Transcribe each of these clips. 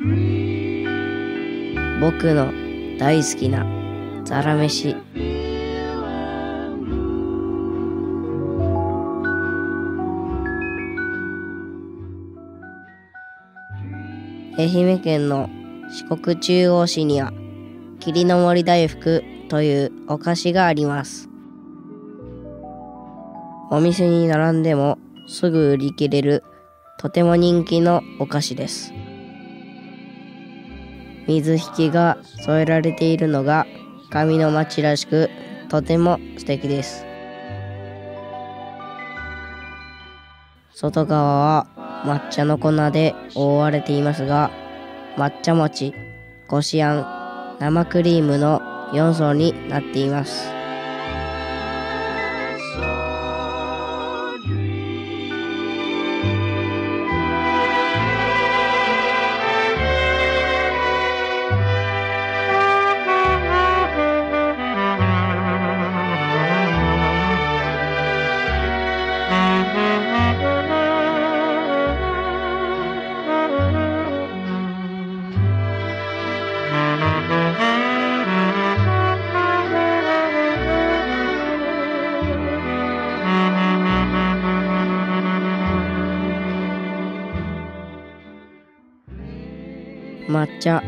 僕の大好きなザラ飯愛媛県の四国中央市には霧の森大福というお菓子があります。お店に並んでもすぐ売り切れるとても人気のお菓子です。水引きが添えられているのが紙の町らしくとても素敵です。外側は抹茶の粉で覆われていますが抹茶餅こしあん生クリームの4層になっています。抹茶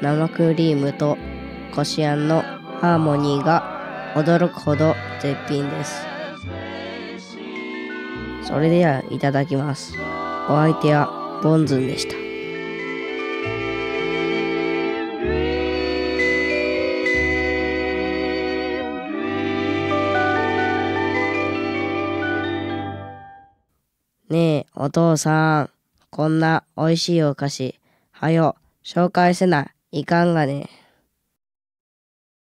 生クリームとこしあんのハーモニーが驚くほど絶品です。それではいただきます。お相手はボンズンでした。ねえお父さん。こんなおいしいお菓子はよ。紹介せない。いかんがね。